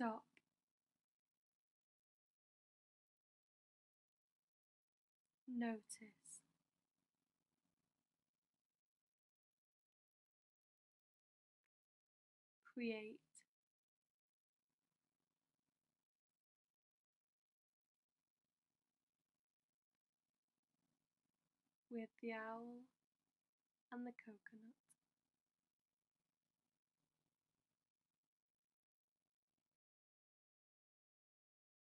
Stop. Notice. Create. With the owl and the coconut.